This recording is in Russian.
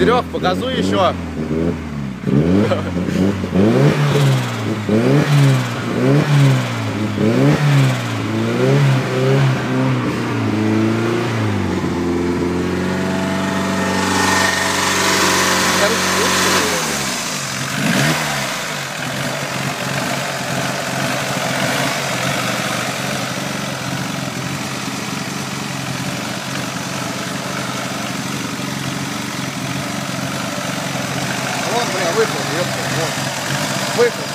Серег, показуй еще. выход, ёпта, вот. Выход.